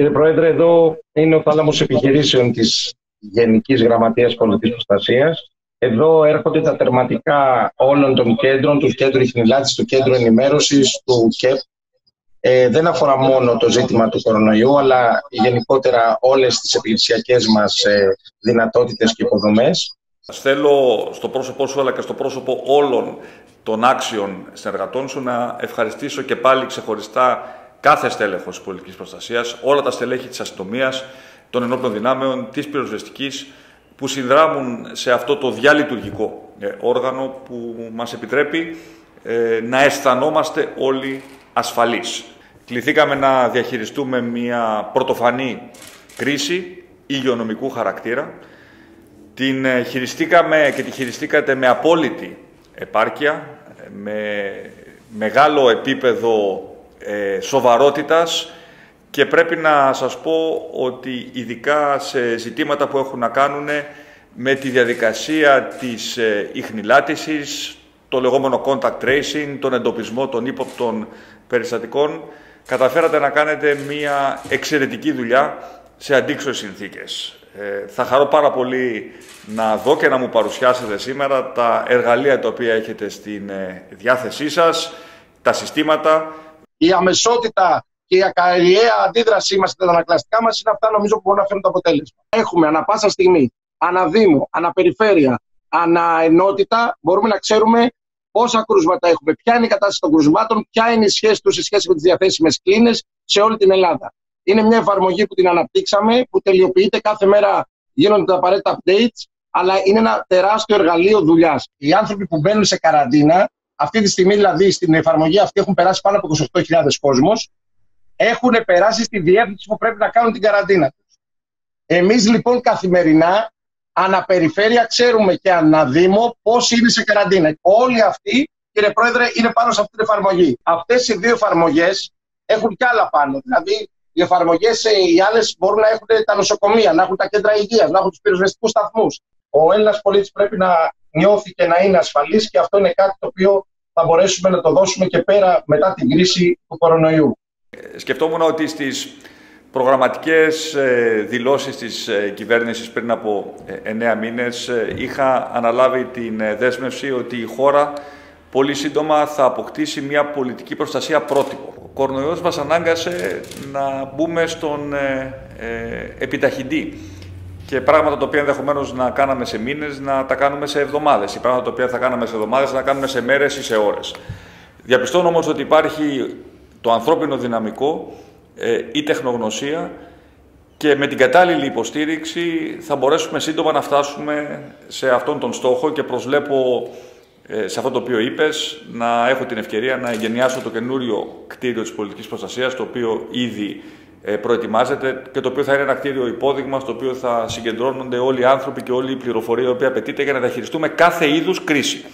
Κύριε Πρόεδρε, εδώ είναι ο θάλαμος επιχειρήσεων της Γενικής Γραμματείας Πολιτικής Προστασίας. Εδώ έρχονται τα τερματικά όλων των κέντρων, του κέντρου Ιχνηλάτης, του κέντρου ενημέρωσης, του ΚΕΠ. Ε, δεν αφορά μόνο το ζήτημα του κορονοϊού, αλλά γενικότερα όλες τις επιχειρησιακές μας ε, δυνατότητες και υποδομές. Θέλω στο πρόσωπό σου αλλά και στο πρόσωπο όλων των άξιων συνεργατών σου να ευχαριστήσω και πάλι ξεχωριστά κάθε στέλεχος της πολιτικής προστασίας, όλα τα στελέχη της αστυνομίας, των ενόπλων δυνάμεων, της πυροσβεστικής, που συνδράμουν σε αυτό το διαλειτουργικό ε, όργανο που μας επιτρέπει ε, να αισθανόμαστε όλοι ασφαλείς. Κληθήκαμε να διαχειριστούμε μια πρωτοφανή κρίση υγειονομικού χαρακτήρα. Την ε, χειριστήκαμε και τη χειριστήκατε με απόλυτη επάρκεια, με μεγάλο επίπεδο ε, σοβαρότητας και πρέπει να σας πω ότι ειδικά σε ζητήματα που έχουν να κάνουν με τη διαδικασία της ε, ιχνηλάτησης, το λεγόμενο contact tracing, τον εντοπισμό των ύποπτων περιστατικών, καταφέρατε να κάνετε μια εξαιρετική δουλειά σε αντίξωες συνθήκες. Ε, θα χαρώ πάρα πολύ να δω και να μου παρουσιάσετε σήμερα τα εργαλεία τα οποία έχετε στην ε, διάθεσή σας, τα συστήματα η αμεσότητα και η ακαριαία αντίδρασή μας στα ανακλαστικά μας είναι αυτά νομίζω που μπορούν να φέρουν το αποτέλεσμα. Έχουμε ανα πάσα στιγμή, αναδήμο, αναπεριφέρεια, αναενότητα, μπορούμε να ξέρουμε πόσα κρούσματα έχουμε, ποια είναι η κατάσταση των κρούσματων, ποια είναι η σχέση τους σε σχέση με τις διαθέσιμες κλίνες σε όλη την Ελλάδα. Είναι μια εφαρμογή που την αναπτύξαμε, που τελειοποιείται κάθε μέρα γίνονται τα απαραίτητα updates, αλλά είναι ένα τεράστιο εργαλείο δουλειάς. Οι άνθρωποι που μπαίνουν σε καραντίνα αυτή τη στιγμή δηλαδή στην εφαρμογή αυτή έχουν περάσει πάνω από 28.000 κόσμος. Έχουν περάσει στη διεύθυνση που πρέπει να κάνουν την καραντίνα τους. Εμείς λοιπόν καθημερινά, αναπεριφέρεια, ξέρουμε και αναδήμο πώς είναι σε καραντίνα. Όλοι αυτοί, κύριε Πρόεδρε, είναι πάνω σε αυτή την εφαρμογή. Αυτές οι δύο εφαρμογές έχουν κι άλλα πάνω. Δηλαδή, οι εφαρμογές ε, οι άλλες μπορούν να έχουν τα νοσοκομεία, να έχουν τα κέντρα υγείας, να έχουν τους πυροσβεστικούς σταθμούς. Ο Έλληνας πολίτης πρέπει να νιώθει και να είναι ασφαλής και αυτό είναι κάτι το οποίο θα μπορέσουμε να το δώσουμε και πέρα μετά την κρίση του κορονοϊού. Σκεφτόμουν ότι στις προγραμματικές ε, δηλώσεις της ε, κυβέρνησης πριν από ε, εννέα μήνες είχα αναλάβει την δέσμευση ότι η χώρα πολύ σύντομα θα αποκτήσει μια πολιτική προστασία πρότυπο. Ο κορονοϊός μας ανάγκασε να μπούμε στον επιταχυντή και πράγματα τα οποία ενδεχομένως να κάναμε σε μήνες να τα κάνουμε σε εβδομάδες. Ή πράγματα τα οποία θα κάναμε σε εβδομάδες να κάνουμε σε μέρες ή σε ώρες. Διαπιστώνω όμως ότι υπάρχει το ανθρώπινο δυναμικό, ε, η τεχνογνωσία και με την κατάλληλη υποστήριξη θα μπορέσουμε σύντομα να φτάσουμε σε αυτόν τον στόχο και προσβλέπω ε, σε αυτό το οποίο είπες να έχω την ευκαιρία να εγκαινιάσω το καινούριο κτίριο της πολιτικής προστασίας το οποίο ήδη ε, προετοιμάζεται και το οποίο θα είναι ένα κτίριο υπόδειγμα στο οποίο θα συγκεντρώνονται όλοι οι άνθρωποι και όλη η πληροφορία η οποία απαιτείται για να διαχειριστούμε κάθε είδους κρίση.